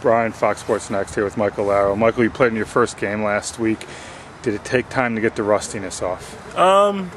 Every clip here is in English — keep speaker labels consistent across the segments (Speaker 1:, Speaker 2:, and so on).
Speaker 1: Brian, Fox Sports Next here with Michael Larrow. Michael, you played in your first game last week. Did it take time to get the rustiness off?
Speaker 2: Um,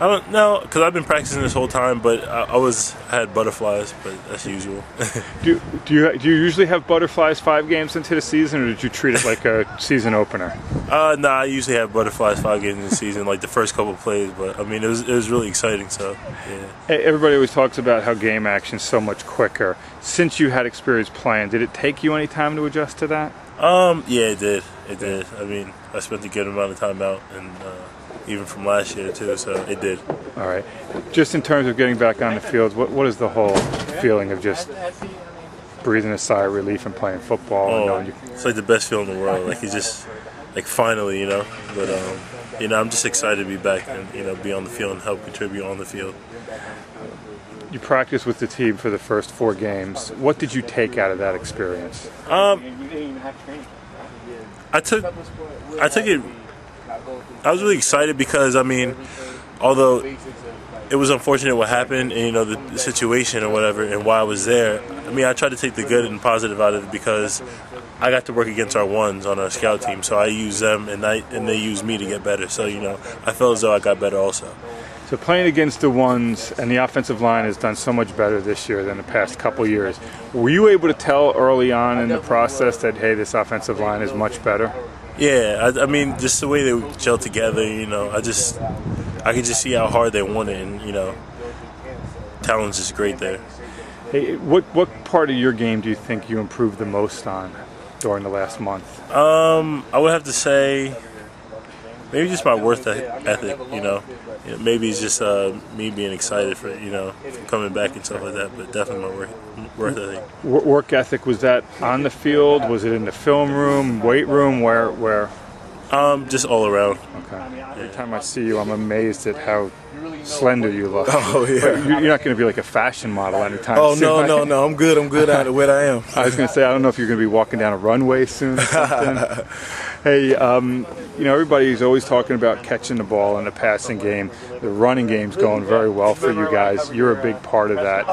Speaker 2: I don't know because I've been practicing this whole time, but I, I was I had butterflies, but that's usual.
Speaker 1: do, do you do you usually have butterflies five games into the season, or did you treat it like a season opener?
Speaker 2: Uh, nah, I usually have butterflies five games in the season, like the first couple plays. But I mean, it was it was really exciting. So yeah.
Speaker 1: Everybody always talks about how game action is so much quicker. Since you had experience playing, did it take you any time to adjust to that?
Speaker 2: Um, yeah, it did. It did. I mean, I spent a good amount of time out and. Uh, even from last year too. So it did.
Speaker 1: All right. Just in terms of getting back on the field, what what is the whole feeling of just breathing a sigh of relief and playing football?
Speaker 2: Oh, you- it's like the best feeling in the world. Like it's just like finally, you know. But um, you know, I'm just excited to be back and you know be on the field and help contribute on the field.
Speaker 1: You practiced with the team for the first four games. What did you take out of that experience?
Speaker 2: Um, I took I took it I was really excited because I mean, although it was unfortunate what happened and you know the, the, situation or whatever and why I was there. I mean, I tried to take the good and positive out of it because I got to work against our ones on our scout team, so I use them and I and they use me to get better. So you know, I felt as though I got better also.
Speaker 1: So playing against the ones and the offensive line has done so much better this year than the past couple years. Were you able to tell early on in the process that hey, this offensive line is much better?
Speaker 2: Yeah, I, I, mean, just the way they gel together, you know, I just, I could just see how hard they want it, and you know, talent's just great there.
Speaker 1: Hey, what what part of your game do you think you improved the most on during the last month?
Speaker 2: Um, I would have to say maybe just my work ethic. You know, maybe it's just uh, me being excited for you know coming back and stuff like that. But definitely my work work ethic.
Speaker 1: Work ethic was that on the field? Was it in the film room, weight room? Where where?
Speaker 2: Um, just all around.
Speaker 1: Okay. Every time I see you, I'm amazed at how slender you look.
Speaker 2: Oh yeah.
Speaker 1: You're not going to be like a fashion model anytime
Speaker 2: oh,
Speaker 1: soon.
Speaker 2: Oh no, no, no. I'm good. I'm good out of where I am.
Speaker 1: I was going to say I don't know if you're going to be walking down a runway soon or something. Hey, um, you know everybody's always talking about catching the ball in the passing game. The running game's going very well for you guys. You're a big part of that.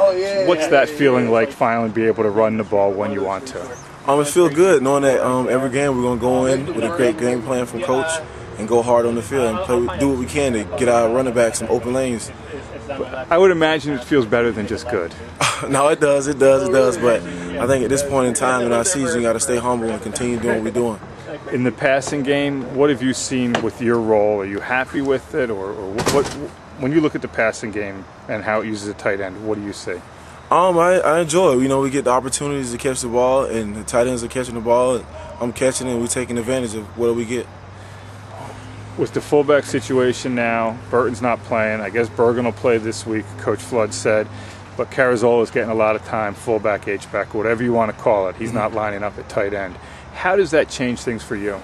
Speaker 1: What's that feeling like? Finally, be able to run the ball when you want to.
Speaker 3: Um, it feels good knowing that um, every game we're going to go in with a great game plan from coach and go hard on the field and play, do what we can to get our running backs some open lanes.
Speaker 1: I would imagine it feels better than just good.
Speaker 3: no, it does, it does, it does. But I think at this point in time in our season, you got to stay humble and continue doing what we're doing.
Speaker 1: In the passing game, what have you seen with your role? Are you happy with it, or, or what? When you look at the passing game and how it uses a tight end, what do you see?
Speaker 3: Um, I, I enjoy it. You know, we get the opportunities to catch the ball, and the tight ends are catching the ball. I'm catching it, and we're taking advantage of what we get.
Speaker 1: With the fullback situation now, Burton's not playing. I guess Bergen will play this week, Coach Flood said. But Carrezola is getting a lot of time, fullback, H-back, whatever you want to call it. He's not lining up at tight end. How does that change things for you?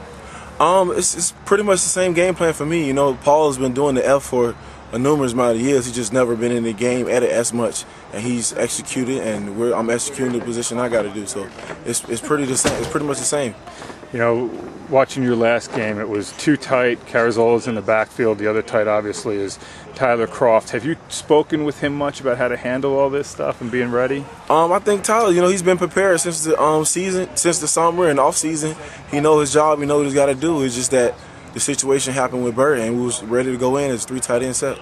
Speaker 3: Um, it's, it's pretty much the same game plan for me. You know, Paul has been doing the F for a numerous amount of years. He's just never been in the game at it as much, and he's executed, and I'm executing the position I got to do. So it's, it's pretty the same. It's pretty much the same.
Speaker 1: You know, watching your last game, it was too tight. Carrezola's in the backfield. The other tight, obviously, is Tyler Kroft. Have you spoken with him much about how to handle all this stuff and being ready?
Speaker 3: Um, I think Tyler, you know, he's been prepared since the um, season, since the summer and off season. He knows his job. He knows what he's got to do. It's just that the situation happened with Bird, and we was ready to go in as three tight end set.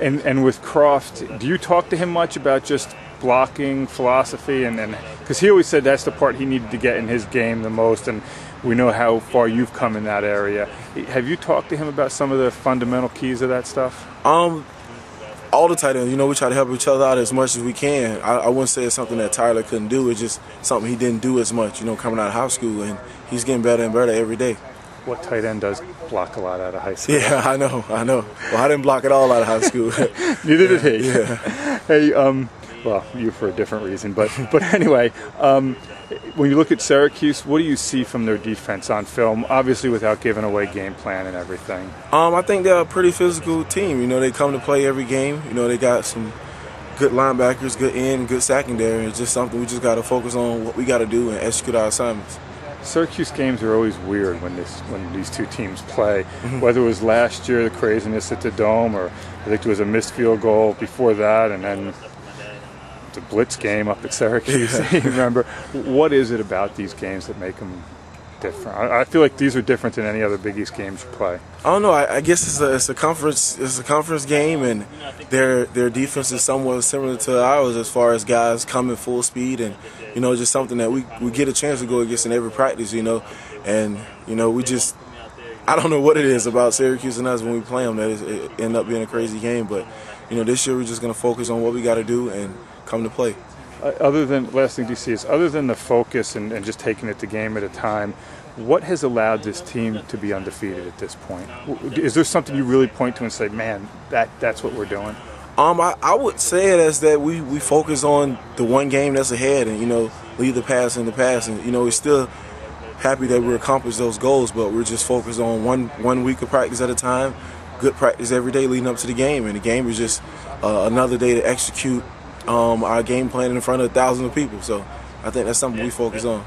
Speaker 1: And and with Kroft, do you talk to him much about just blocking philosophy and and because he always said that's the part he needed to get in his game the most, and we know how far you've come in that area. Have you talked to him about some of the fundamental keys of that stuff?
Speaker 3: Um, all the tight ends, you know, we try to help each other out as much as we can. I, I, wouldn't say it's something that Tyler couldn't do. It's just something he didn't do as much, you know, coming out of high school, and he's getting better and better every day
Speaker 1: what tight end does block a lot out of high school.
Speaker 3: Yeah, I know, I know. Well, I didn't block at all out of high school.
Speaker 1: Neither did he. Yeah. Hey, um, well, you for a different reason, but but anyway, um, when you look at Syracuse, what do you see from their defense on film? Obviously, without giving away game plan and everything.
Speaker 3: Um, I think they're a pretty physical team. You know, they come to play every game. You know, they got some good linebackers, good end, good secondary. It's just something we just got to focus on what we got to do and execute our assignments.
Speaker 1: Syracuse games are always weird when this when these two teams play. Mm-hmm. Whether it was last year the craziness at the dome, or I think there was a missed field goal before that, and then a blitz game up at Syracuse. remember, what is it about these games that make them different? I, I, feel like these are different than any other Big East games you play.
Speaker 3: I don't know. I, I guess it's a, it's a conference it's a conference game, and their their defense is somewhat similar to ours as far as guys coming full speed, and you know just something that we we get a chance to go against in every practice, you know, and you know we just. I don't know what it is about Syracuse and us when we play them that it end up being a crazy game, but you know this year we're just going to focus on what we got to do and come to play.
Speaker 1: Other than last thing DC is other than the focus and, and, just taking it the game at a time, what has allowed this team to be undefeated at this point? Is there something you really point to and say, man, that that's what we're doing?
Speaker 3: Um, I, I would say it as that we, we focus on the one game that's ahead and you know leave the past in the past and you know we're still happy that we accomplished those goals, but we're just focused on one one week of practice at a time, good practice every day leading up to the game, and the game is just uh, another day to execute um, our game plan in front of thousands of people. So I think that's something we focus on.